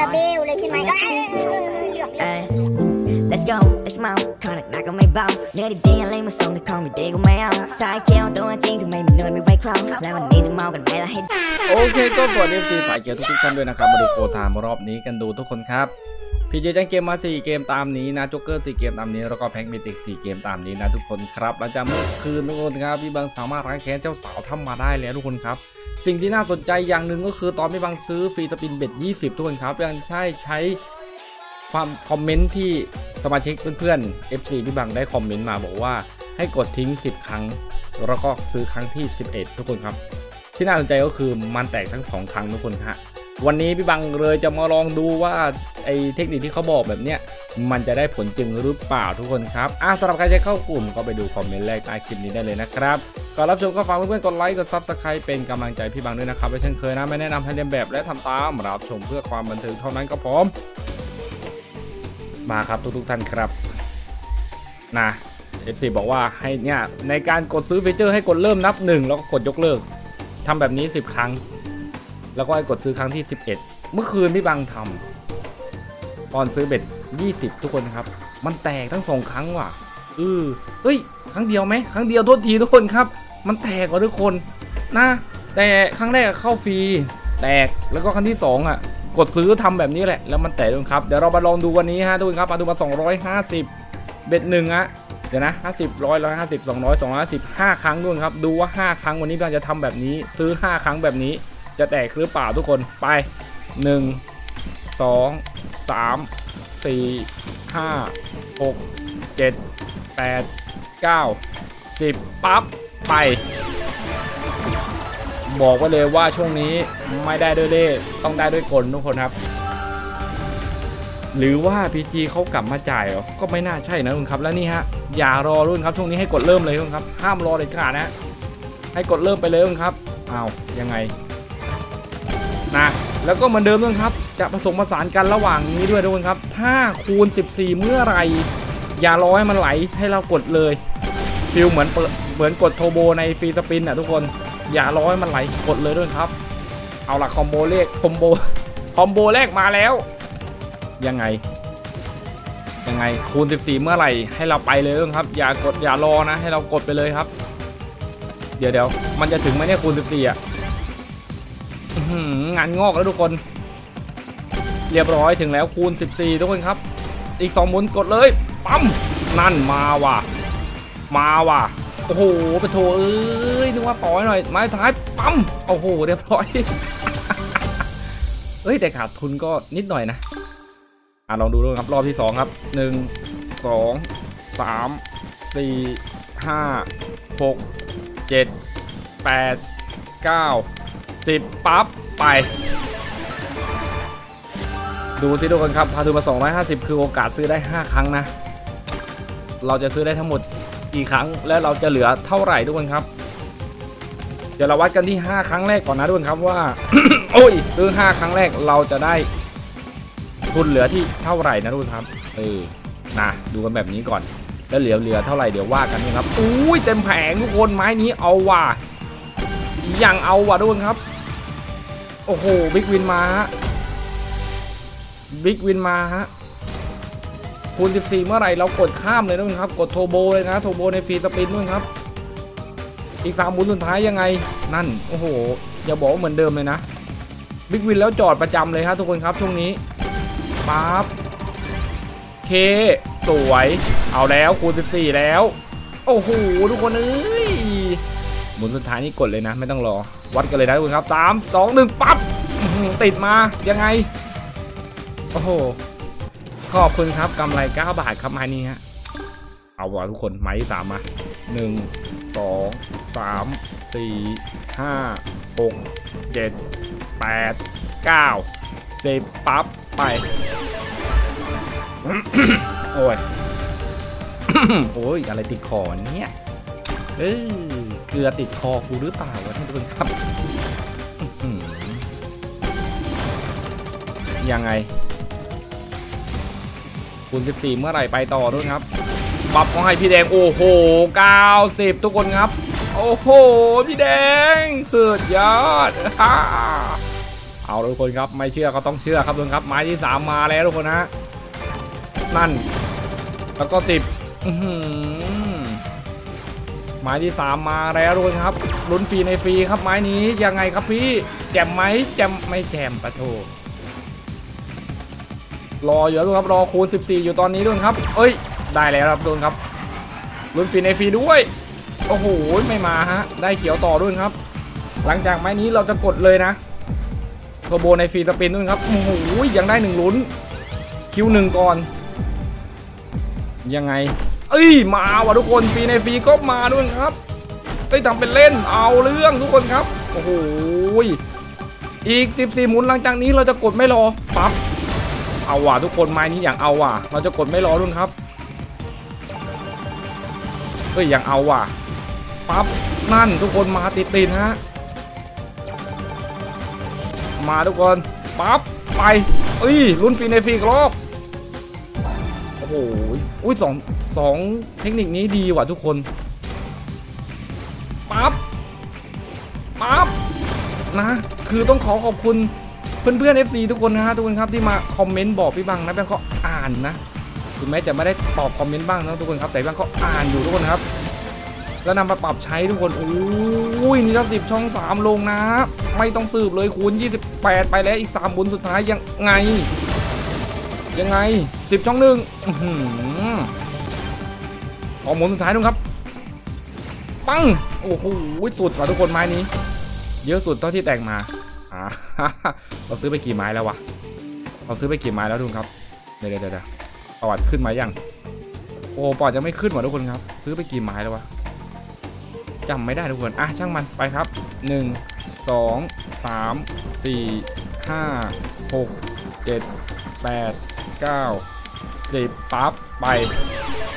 ละเบลเลยใช่ไหมก็เอ้ยหยอกเล่น Let's go, let's mount ขอหนักหนักก็ไม่เบาเนื้อดีๆอะไรมาส่งแต่ของไม่ดีก็ไม่เอาสายเขียวตัวจริงทำไมมันนวลไม่ไหวครองแล้ววันนี้จะเมากันไหมล่ะให้โอเคก็สวัสดี FC สายเกียร์ทุกๆท่านด้วยนะครับมาดูโปรไทม์รอบนี้กันดูทุกคนครับ พี่เจแจ้งเกมมา 4 เกมตามนี้นะจ็กเกอร์ 4 เกมตามนี้ แล้วก็แพ็กเมิติก 4 เกมตามนี้นะทุกคนครับหลังจากเมื่อคืนทุกคนครับพี่บังสามารถร้ายแค้นเจ้าสาวทำมาได้แล้วทุกคนครับ สิ่งที่น่าสนใจอย่างหนึ่งก็คือตอนพี่บังซื้อฟรีสปินเบ็ด 20 ทุกคนครับยังใช่ใช้ความคอมเมนต์ที่สมาชิกเพื่อนๆ FC พี่บังได้คอมเมนต์มาบอกว่าให้กดทิ้ง 10 ครั้ง แล้วก็ซื้อครั้งที่ 11 ทุกคนครับ ที่น่าสนใจก็คือมันแตกทั้งสองครั้งทุกคนฮะ วันนี้พี่บังเลยจะมาลองดูว่าไอเทคนิคที่เขาบอกแบบเนี้ยมันจะได้ผลจริงหรือเปล่าทุกคนครับอะสำหรับใครจะเข้ากลุ่มก็ไปดูคอมเมนต์แรกใต้คลิปนี้ได้เลยนะครับก่อนรับชมก็ฝากเพื่อนๆกดไลค์กด subscribe เป็นกำลังใจพี่บังด้วยนะครับและเช่นเคยนะไม่แนะนำให้เลียนแบบและทำตามรับชมเพื่อความบันเทิงเท่านั้นก็พร้อม มาครับทุกๆท่านครับนะ FC บอกว่าให้เนี่ยในการกดซื้อ feature ให้กดเริ่มนับ 1 แล้วก็กดยกเลิกทำแบบนี้ 10 ครั้ง แล้วก็ให้กดซื้อครั้งที่ 11 เมื่อคืนพี่บังทำตอนซื้อ bet 20 ทุกคนครับ มันแตกทั้งสองครั้งว่ะเออเฮ้ย ครั้งเดียวไหมครั้งเดียวโทษทีทุกคนครับ มันแตกว่ะทุกคนนะ แต่ครั้งแรกเข้าฟรี แตก แล้วก็ครั้งที่ 2 อะ กดซื้อทำแบบนี้แหละ แล้วมันแตกทุกคนครับ เดี๋ยวเรามาลองดูวันนี้ฮะทุกคนครับมาดูมา 250 เบ็ดหนึ่งอะเดี๋ยวนะ50 100 150 200 250 5ครั้งด้วยครับ ดูว่า5ครั้งวันนี้เราจะทำแบบนี้ ซื้อ5ครั้งแบบนี้ จะแตกหรือเปล่าทุกคนไป 1 2 3 4 5 6 7 8 9 10 ปั๊บ ไป บอกไว้เลยว่าช่วงนี้ไม่ได้ด้วยเล่ต้องได้ด้วยกลทุกคนครับ หรือว่า PG เขากลับมาจ่ายเหรอก็ไม่น่าใช่นะทุกคนครับ แล้วนี่ฮะ อย่ารอรุ่นครับ ช่วงนี้ให้กดเริ่มเลยทุกคนครับ ห้ามรอเด็ดขาดนะ ให้กดเริ่มไปเลยทุกคนครับอ้าวยังไง แล้วก็เหมือนเดิมทุกครับ จะผสมผสานกันระหว่างนี้ด้วยทุกคนครับ ถ้าคูณ 14 เมื่อไหรอย่ารอให้มันไหลให้เรากดเลย feel เหมือนเปิดเหมือนกดโทโบใน free spin อะทุกคนอย่ารอให้มันไหลกดเลยด้วยครับ เอาละ combo เลข combo combo แรกมาแล้ว ยังไง ยังไงคูณ 14 เมื่อไหร่ให้เราไปเลยครับ อย่ากดอย่ารอนะ ให้เรากดไปเลยครับ เดี๋ยวเดี๋ยวมันจะถึงไหมเนี่ยคูณ 14อะอื้อหือ งานงอกแล้วทุกคน เรียบร้อยถึงแล้วคูณ 14 ทุกคนครับ อีก 2 หมุนกดเลย ปั๊ม นั่นมาว่ะ มาว่ะ โอ้โหไปโถเอ้ยนึกว่าปล่อยหน่อย ไม้ท้ายปั๊ม โอ้โห เรียบร้อย เฮ้ย แต่ขาดทุนก็นิดหน่อยนะ อะ ลองดูด้วยครับ รอบที่ 2 ครับ 1 2 3 4 5 6 7 8 9 10ปั๊บไป ดูสิทุกคนครับพาทุนมา 250 คือโอกาสซื้อได้ 5 ครั้งนะ เราจะซื้อได้ทั้งหมดกี่ครั้ง และเราจะเหลือเท่าไหร่ทุกคนครับ เดี๋ยวเราวัดกันที่ 5 ครั้งแรกก่อนนะทุกคนครับว่า โอ้ย ซื้อ 5 ครั้งแรกเราจะได้ทุนเหลือที่เท่าไหร่นะทุกคนครับ เออนะดูกันแบบนี้ก่อนแล้วเหลือเหลือเท่าไหร่เดี๋ยวว่ากันนะครับอุ้ยเต็มแผงทุกคนไม้นี้เอาว่ะยังเอาว่ะทุกคนครับ โอ้โห big win มาฮะ big win มาฮะคูณ14 เมื่อไหร่เรากดข้ามเลยทุกคนครับกดโทโบเลยนะโทโบใน free spin ด้วยครับ อีกสามหมุนสุดท้ายยังไงนั่นโอ้โหอย่าบอกว่าเหมือนเดิมเลยนะบิ๊กวินแล้วจอดประจำเลยครับทุกคนครับช่วงนี้ปั๊บเคสวย เอาแล้วคูณ14 แล้ว โอ้โหทุกคนเอ้ย หมุนสุดท้ายนี่กดเลยนะ ไม่ต้องรอ วัดกันเลยนะทุกคนครับ3 2 1ปั๊บอื้อหือติดมายังไง โอ้โห ขอบคุณครับกำไร9บาทครับไม้นี้ฮะเอาว่ะทุกคนไม้ที่3มา1 2 3 4 5 6 7 8 9 10ปั๊บไป โอ้ย โอ้ย อะไรติดคอเนี่ยเออ เกลือติดคอกูหรือเปล่าวะท่านผู้ชมครับยังไงคูณ14 เมื่อไหร่ไปต่อด้วยครับบัฟของให้พี่แดงโอ้โห 90 ทุกคนครับ โอ้โห พี่แดงสุดยอดเอาทุกคนครับไม่เชื่อก็ต้องเชื่อครับทุกคนครับไม้ที่สามมาแล้วทุกคนนะนั่น แล้วก็สิบอื้อหือ ไม้ที่สามมาแล้วทุกคนครับลุ้นฟรีในฟรีครับไม้นี้ยังไงครับพี่แจมไหมแจมไม่แจมปะโถรออยู่แล้วทุกครับรอคูณ 14 อยู่ตอนนี้ทุกคนครับ เอ้ย ได้แล้วครับทุกคนครับลุ้นฟรีในฟรีด้วยโอ้โหไม่มาฮะได้เขียวต่อด้วยครับ หลังจากไม้นี้เราจะกดเลยนะโทโบในฟรีสปินด้วยครับโอ้โหยังได้หนึ่งลุ้นคิวหนึ่งก่อน ยังไง เอ้ยมาว่ะทุกคนฟรีในฟรีก็มาด้วยครับเอ้ทำเป็นเล่นเอาเรื่องทุกคนครับโอ้โหอีก 14 หมุนหลังจากนี้เราจะกดไม่รอปั๊บเอาว่ะทุกคนไม้นี้อย่างเอาว่ะ เราจะกดไม่รอรุ่นครับเอ้ยอย่างเอาว่ะปั๊บนั่นทุกคนมาติดติดๆฮะมาทุกคนปั๊บไปเอ้ยลุ้นฟรีในฟรีอีกรอบ โอ้โห อุ้ยสองสองเทคนิคนี้ดีว่ะทุกคนปั๊บปั๊บนะ คือต้องขอขอบคุณเพื่อนๆ FC ทุกคนนะฮะทุกคนครับที่มาคอมเมนต์บอกพี่บังนะแบงก็อ่านนะถึงแม้จะไม่ได้ตอบคอมเมนต์บ้างนะทุกคนครับแต่แบงก็อ่านอยู่ทุกคนครับแล้วนำมาปรับใช้ทุกคนโอ้ยนี่ถ้าสิบช่อง 3 ลงนะ ไม่ต้องสืบเลยคูณ 28 ไปแล้วอีก 3 บุญสุดท้ายยังไง ยังไง10ช่องหนึ่งออกหมุนสุดท้ายดูครับ ปัง โอ้โหสุดว่ะทุกคนไม้นี้ เยอะสุดเท่าที่แต่งมาเราซื้อไปกี่ไม้แล้ววะ เราซื้อไปกี่ไม้แล้วดูครับ เดี๋ยวเดี๋ยวเดี๋ยวประวัติขึ้นมายัง โอ้ปอดจะไม่ขึ้นว่ะทุกคนครับ ซื้อไปกี่ไม้แล้ววะจำไม่ได้ทุกคน อะช่างมันไปครับ 1 2 3 4 5 6 7 8 9 10ปั๊บไป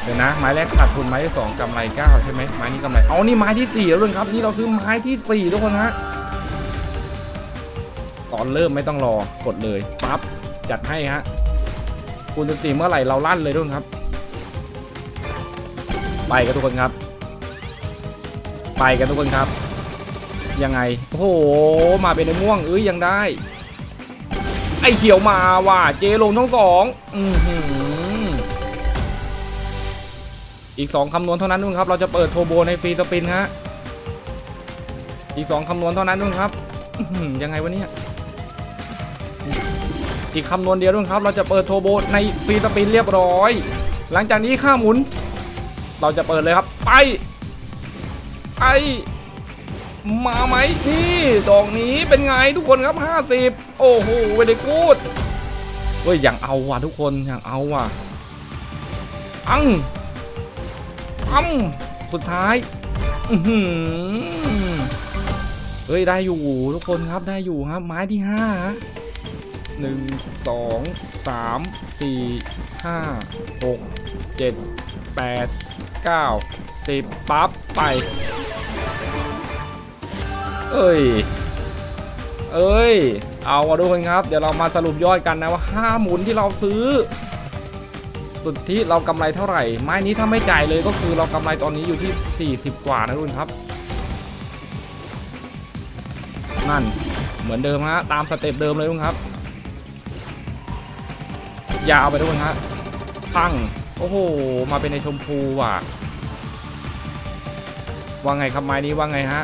เดี๋ยวนะไม้แรกขาดทุนไม้ที่สองกำไรเก้าใช่ไหมไม้นี้กำไรเอานี่ไม้ที่สี่แล้วด้วยครับนี่เราซื้อไม้ที่สี่ทุกคนฮะตอนเริ่มไม่ต้องรอกดเลยปั๊บจัดให้ฮะคูณ14 เมื่อไหร่เราลั่นเลยทุกคนครับ ไปกันทุกคนครับ ไปกันทุกคนครับ ยังไงโอ้โหมาเป็นในม่วงเอ้ยยังได้ ไอเขียวมาว่ะเจลงทั้งสองอืออีกสองคำนวณเท่านั้นนู่นครับ เราจะเปิดโทโบในฟรีสปินฮะ อีกสองคำนวณเท่านั้นนู่นครับยังไงวะเนี่ยอีกคำนวณเดียวด้วยครับ เราจะเปิดโทโบในฟรีสปินเรียบร้อย หลังจากนี้ค่าหมุน เราจะเปิดเลยครับ ไป ไป มาไหมนี่ดอกนี้เป็นไงทุกคนครับ 50 โอ้โหเวลกูดเฮ้ยอย่างเอาว่ะทุกคนอย่างเอาว่ะอังอังสุดท้ายอเฮ้ยได้อยู่ทุกคนครับได้อยู่ครับ ไม้ที่ห้าหนึ่งสองสามสี่ห้าหกเจ็ดแปดเก้าสิบปั๊บไป เอ้ย เอ้ย เอาวะทุกคนครับ เดี๋ยวเรามาสรุปยอดกันนะว่าห้าหมุนที่เราซื้อ สุดที่เรากำไรเท่าไหร่ ไม้นี้ถ้าไม่จ่ายเลยก็คือเรากำไรตอนนี้อยู่ที่ 40 กว่านะทุกคนครับ นั่น เหมือนเดิมฮะ ตามสเต็ปเดิมเลยทุกคนครับ ยาวไปทุกคนฮะตั้งโอ้โห มาเป็นในชมพูว่ะว่าไงครับไม้นี้ว่าไงฮะ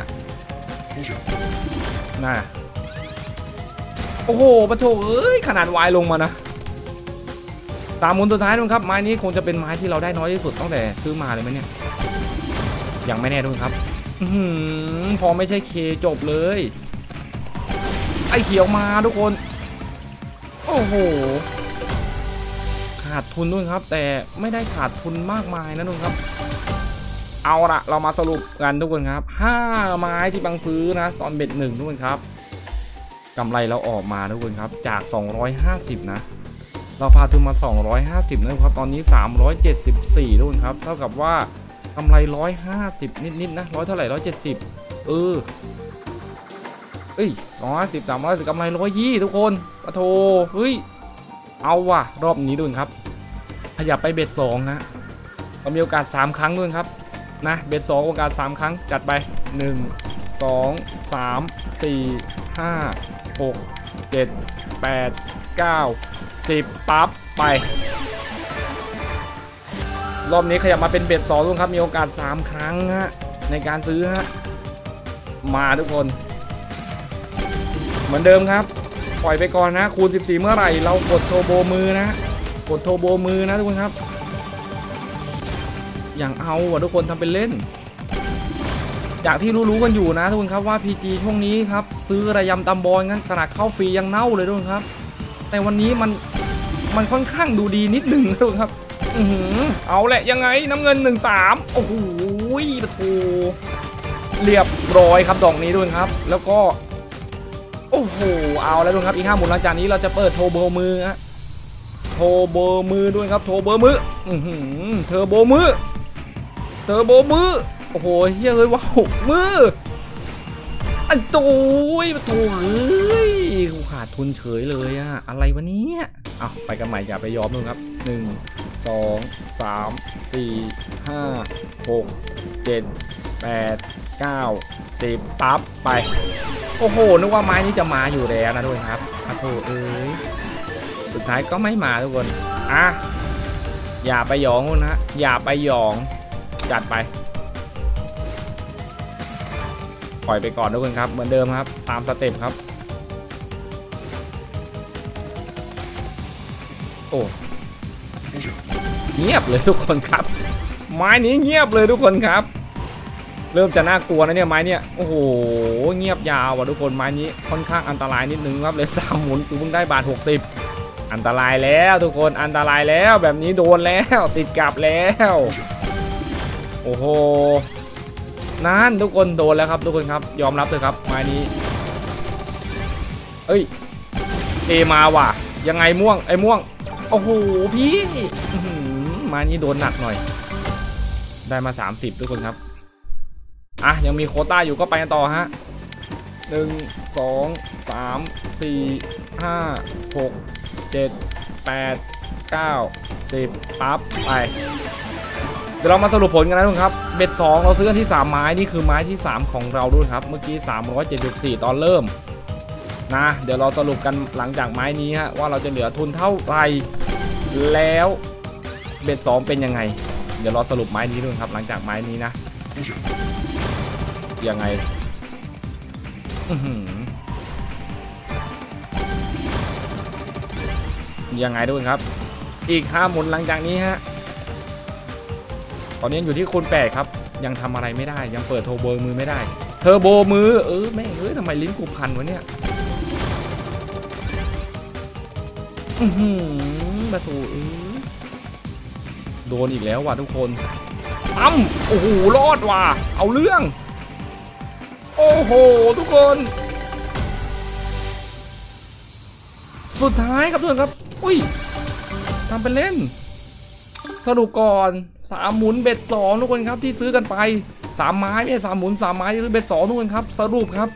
น่ะโอ้โหปะโถเอ้ย ขนาดวายลงมานะ ตามมุนสุดท้ายนู่นครับ ไม้นี้คงจะเป็นไม้ที่เราได้น้อยที่สุดตั้งแต่ซื้อมาเลยไหมเนี่ย ยังไม่แน่ด้วยครับอพอไม่ใช่เคจบเลย ไอเขียวมาทุกคน โอ้โห ขาดทุนด้วยครับ แต่ไม่ได้ขาดทุนมากมายนะทุกคนครับ เอาละเรามาสรุปกันทุกคนครับห้าไม้ที่บังซื้อนะ ตอนเบ็ดหนึ่งทุกคนครับกำไรเราออกมาทุกคนครับจาก 250 นะ เราพาทุนมา 250นะครับตอนนี้ 374ทุกคนครับ เท่ากับว่ากำไร 150 นิดๆนะร้อยเท่าไหร่ 170 เออเอ้ย150 300กำไร120ทุกคนปะโทเฮ้ยเอาว่ะ รอบนี้ดูครับขยับไปเบ็ด2นะเรามีโอกาส 3 ครั้งด้วยครับ นะเบ็ดสองโอกาสสามครั้งจัดไปหนึ่งสองสามสี่ห้าหกเจ็ดแปดเก้าสิบปั๊บไป รอบนี้ขยับมาเป็นเบ็ดสองทุกคนครับ มีโอกาส3ครั้งฮะในการซื้อฮะมาทุกคน เหมือนเดิมครับ ปล่อยไปก่อนนะ คูณ 14 เมื่อไหร่ เรากดโทรโบมือนะ กดโทรโบมือนะทุกคนครับ อย่างเอาอะทุกคนทำเป็นเล่น จากที่รู้ๆกันอยู่นะทุกคนครับว่า PG ช่วงนี้ครับซื้อระยำตำบอลงั้นขนาดเข้าฟรียังเน่าเลยทุกคนครับ แต่วันนี้มันมันค่อนข้างดูดีนิดหนึ่งทุกคนครับอือหือเอาแหละยังไงน้ำเงิน1นสามโอ้โหประตูเรียบร้อยครับดอกนี้ด้วยครับ แล้วก็โอ้โห เอาแล้วด้วยครับ อีกห้าหมุนหลังจากนี้เราจะเปิดโทรเบอร์มือฮะ โทรเบอร์มือด้วยครับ โทรเบอร์มือ อือหือเทอร์โบมือ เทอร์โบมือโอ้โหเฮ้ยเฮ้ยว้าวมือไอ้ตูยประตูเฮ้ยกูขาดทุนเฉยเลยอะอะไรวะเนี้ยเอาไปกันใหม่อย่าไปยอมด้วยครับหนึ่งสองสามสี่ห้าหกเจ็ดแปดเก้าสิบปั๊บไป โอ้โห นึกว่าไม้นี้จะมาอยู่แล้วนะทุกคนครับอะโถเอ้ยสุดท้ายก็ไม่มาทุกคน อะ อย่าไปหยองนะ อย่าไปหยอง จัดไป ปล่อยไปก่อนทุกคนครับ เหมือนเดิมครับ ตามสเต็ปครับ โอ้เงียบเลยทุกคนครับ ไม้นี้เงียบเลยทุกคนครับ เริ่มจะน่ากลัวนะเนี่ยไม้เนี่ยโอ้โหเงียบยาวว่ะทุกคนไม้นี้ค่อนข้างอันตรายนิดนึงครับเลยสามหมุนกูเพิ่งได้บาท60อันตรายแล้วทุกคนอันตรายแล้วแบบนี้โดนแล้วติดกลับแล้ว โอ้โหนั่นทุกคนโดนแล้วครับทุกคนครับยอมรับเลยครับไม้นี้เอ้ยเอมาว่ะ ยังไงม่วงไอ้ม่วงโอ้โหพี่อื้อหือมานี้โดนหนักหน่อย ได้มา 30 ทุกคนครับอะยังมีโคต้าอยู่ก็ไปกันต่อฮะหนึ่งสองสามสี่ห้าหกเจ็ดแปดเก้าสิบปั๊บไป เดี๋ยวเรามาสรุปผลกันนะทุกคนครับ เบ็ดสองเราซื้อกันที่ 3 ไม้นี่คือไม้ที่ 3 ของเราด้วยครับ เมื่อกี้ 374 ตอนเริ่มนะ เดี๋ยวเราสรุปกันหลังจากไม้นี้ฮะว่าเราจะเหลือทุนเท่าไหร่แล้วเบ็ดสองเป็นยังไง เดี๋ยวเราสรุปไม้นี้ด้วยครับหลังจากไม้นี้นะยังไงยังไงด้วยครับ อีกห้าหมุนหลังจากนี้ฮะ ตอนนี้อยู่ที่คูณแปดครับ ยังทำอะไรไม่ได้ ยังเปิดโทรโบมือไม่ได้ เทอร์โบมือ เออแม่งเอ้ยทำไมลิ้นกูพันวะเนี่ยอือหือประตูเออโดนอีกแล้วว่ะทุกคนตั้มโอ้โหรอดว่ะ เอาเรื่อง โอ้โห ทุกคน สุดท้ายครับทุกคนครับ อุ้ยทำเป็นเล่น สรุปก่อน สามหมุนเบ็ดสองทุกคนครับที่ซื้อกันไปสามไม้ไม่ใช่สามหมุนสามไม้หรือเบ็ดสองทุกคนครับ สรุปครับ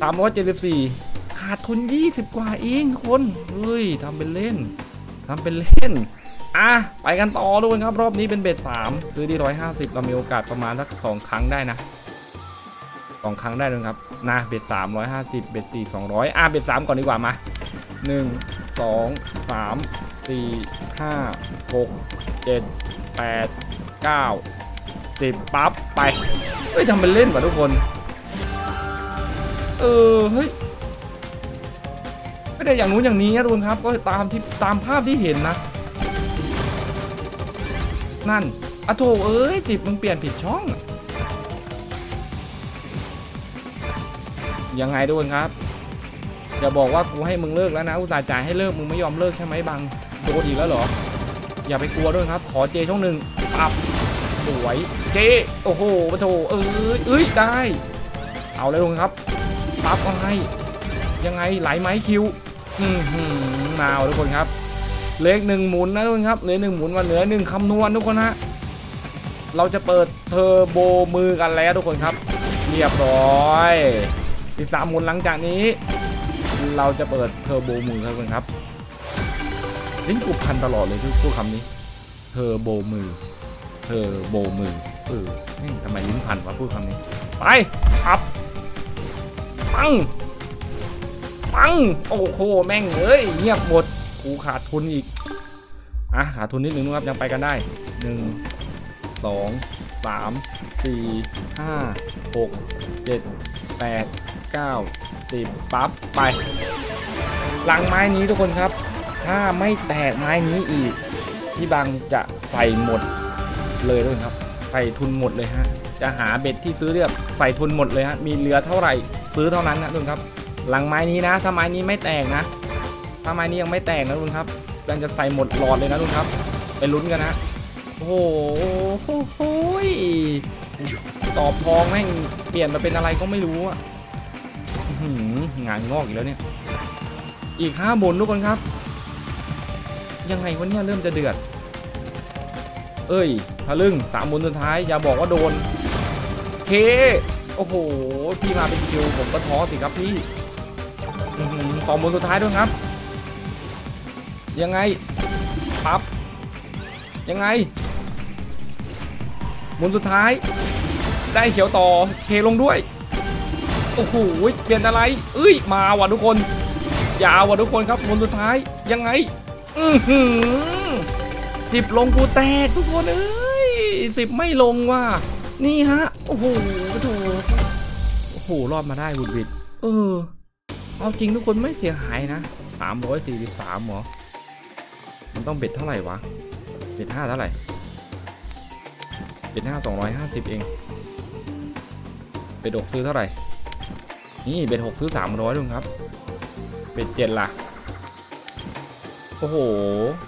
สามร้อยเจ็ดสิบสี่ขาดทุน20กว่าเองคนเฮ้ยทำเป็นเล่นทำเป็นเล่นอะไปกันต่อทุกคนครับ รอบนี้เป็นเบ็ด3ซื้อที่150เรามีโอกาสประมาณสักสองครั้งได้นะสองครั้งได้เลยครับนะเบ็ด3 150เบ็ด4 200อะเบ็ด3ก่อนดีกว่ามา 1 2 3 4 5 6 7 8 9 10ปั๊บไป เฮ้ยทำเป็นเล่นว่ะทุกคน เออ เฮ้ย ไม่ได้อย่างนู้นอย่างนี้นะทุกคนครับ ก็ตามที่ตามภาพที่เห็นนะ นั่นอะโถเอ้ยสิบมึงเปลี่ยนผิดช่อง ยังไงทุกคนครับ อย่าบอกว่ากูให้มึงเลิกแล้วนะอุตส่าห์จ่ายให้เลิกมึงไม่ยอมเลิกใช่ไหมบังโดนอีกแล้วเหรอ อย่าไปกลัวด้วยครับ ขอเจช่องหนึ่งปับสวยเจโอ้โหปะโถเอ้ยเอ้ยได้ เอาเลยทุกครับปั๊บก็ให้ยังไงไหลไหมคิวอืมหืมมาเอาทุกคนครับ เลืออีกหนึ่งหมุนนะทุกคนครับเหลือหนึ่งหมุนวันเหลือหนึ่งคำนวณทุกคนฮะเราจะเปิดเทอร์โบมือกันแล้วทุกคนครับ เรียบร้อย 13 หมุนหลังจากนี้ เราจะเปิดเทอร์โบมือครับทุกคนครับลิ้นกุบพันตลอดเลยที่พูดคำนี้เทอร์โบมือเทอร์โบมือเออทำไมลิ้นพันวะพูดคำนี้ ไปอับปังปังโอ้โหแม่งเอ้ยเงียบหมดกูขาดทุนอีกอะขาดทุนนิดนึงนะครับยังไปกันได้หนึ่งสองสามสี่ห้าหกเจ็ด แปดเก้าสิบปั๊บไป หลังไม้นี้ทุกคนครับ ถ้าไม่แตกไม้นี้อีก พี่บังจะใส่หมดเลยด้วยครับ ใส่ทุนหมดเลยฮะ จะหาเบ็ดที่ซื้อเรียบใส่ทุนหมดเลยฮะ มีเหลือเท่าไหร่ซื้อเท่านั้นนะทุกคนครับ หลังไม้นี้นะ ถ้าไม้นี้ไม่แตกนะ ถ้าไม้นี้ยังไม่แตกนะทุกคนครับยังจะใส่หมดหลอดเลยนะทุกคนครับ ไปลุ้นกันนะ โอ้โหโอ้ยตอบทองแม่งเปลี่ยนมาเป็นอะไรก็ไม่รู้อะหืองานงอกอีกแล้วเนี่ย อีกห้าบนทุกคนครับ ยังไงวันนี้เริ่มจะเดือด เอ้ยทะลึ่งสามบนสุดท้าย อย่าบอกว่าโดน เค โอ้โห พี่มาเป็นคิวผมก็ท้อสิครับพี่สองบนสุดท้ายด้วยครับ ยังไง ปั๊บ ยังไง มุนสุดท้าย ได้เขียวต่อเคลงด้วย โอ้โหเปลี่ยนอะไร เอ้ย มาว่ะทุกคนยาวว่ะทุกคนครับหมุนสุดท้ายยังไง อือหือสิบลงกูแตกทุกคนเอ้ยสิบไม่ลงว่ะนี่ฮะ โอ้โหโถโอ้โห รอดมาได้บุดบิดเออ เอาจริงทุกคนไม่เสียหายนะสามร้อยสี่สิบสามหรอ มันต้องเบ็ดเท่าไหร่วะ เบ็ดห้าเท่าไหร่ เบ็ดห้าสองร้อยห้าสิบเองเบ็ดหกซื้อเท่าไหร่ นี่เบ็ดหกซื้อสามร้อยลุงครับเบ็ดเจ็ดล่ะ โอ้โห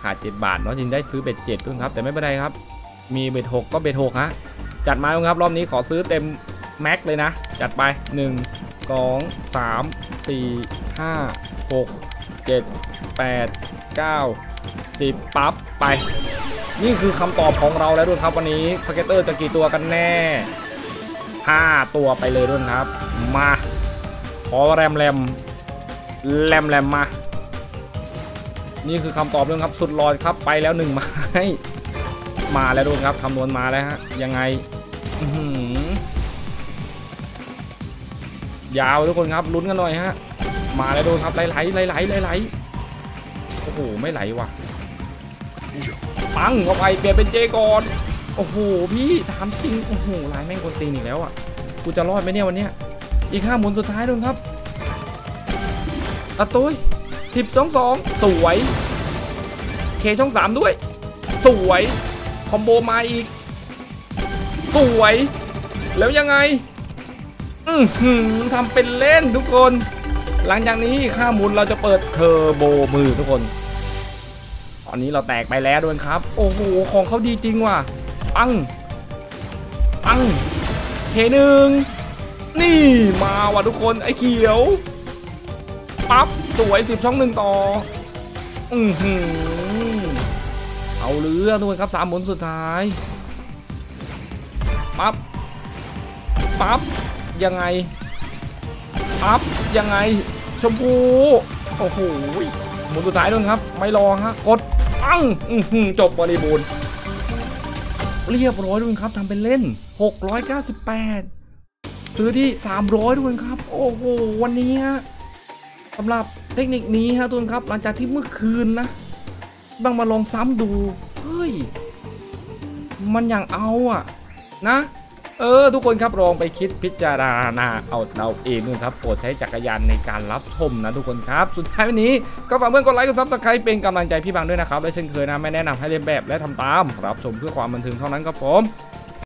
ขาดเจ็ดบาทเนาะจริงได้ซื้อ bet เจ็ดด้วยครับ แต่ไม่เป็นไรครับ มี bet หกก็ bet หกฮะ จัดมาลุงครับ รอบนี้ขอซื้อเต็ม max เลยนะ จัดไปหนึ่งสองสามสี่ห้าหกเจ็ดแปดเก้าสิบปั๊บไป นี่คือคำตอบของเราแล้วด้วยครับวันนี้ scatter จะกี่ตัวกันแน่ 5 ตัวไปเลยด้วยครับ มาขอแรมแรมแรมแรมมา นี่คือคำตอบด้วยครับสุดหลอดครับไปแล้วหนึ่งไม้มาแล้วด้วยครับคำนวณมาแล้วฮะยังไงยาวทุกคนครับลุ้นกันหน่อยฮะมาแล้วด้วยครับไหลไหลไหลไหลไหลไหลโอ้โหไม่ไหลว่ะ ปังเข้าไปเปลี่ยนเป็นเจก่อนโอ้โหพี่ถามจริงโอ้โหลายแม่งกวนตีนอีกแล้วอะกูจะรอดไหมเนี่ยวันเนี้ยอีกห้าหมุนสุดท้ายด้วยครับอะตุ้ยสิบสองสองสวย เคช่องสามด้วย สวย คอมโบมาอีก สวย แล้วยังไง อือหือทำเป็นเล่นทุกคน หลังจากนี้ค่ามุนเราจะเปิดเทอร์โบมือทุกคน อนนี้เราแตกไปแล้วด้วยครับ โอ้โห ของเขาดีจริงว่ะ ปัง ปังเคหนึ่ง นี่มาว่ะทุกคนไอ้เขียว ปั๊บ สวยสิบช่องหนึ่งต่อ อือหือ เอาเรือทุกคนครับสามหมุนสุดท้าย ปั๊บ ปั๊บ ยังไง ปั๊บ ยังไง ชมพู โอ้โหหมุนสุดท้ายด้วยครับ ไม่รอฮะ กด ปังอื้อหือจบบริบูรณ์เรียบร้อยด้วยครับทำเป็นเล่น 698 ซื้อที่ 300ด้วยครับ โอ้โห วันนี้ฮะสำหรับเทคนิคนี้ฮะทุกคนครับ หลังจากที่เมื่อคืนนะบางมาลองซ้ำดู เฮ้ย มันอย่างเอาอะนะ เออ ทุกคนครับลองไปคิดพิจารณาเอาเราเองด้วยครับโปรดใช้จักรยานในการรับชมนะทุกคนครับ สุดท้ายวันนี้ก็ฝากเพื่อนกดไลค์กด subscribe เป็นกำลังใจพี่บังด้วยนะครับและเช่นเคยนะไม่แนะนำให้เลียนแบบและทำตาม รับชมเพื่อความบันเทิงเท่านั้นครับผม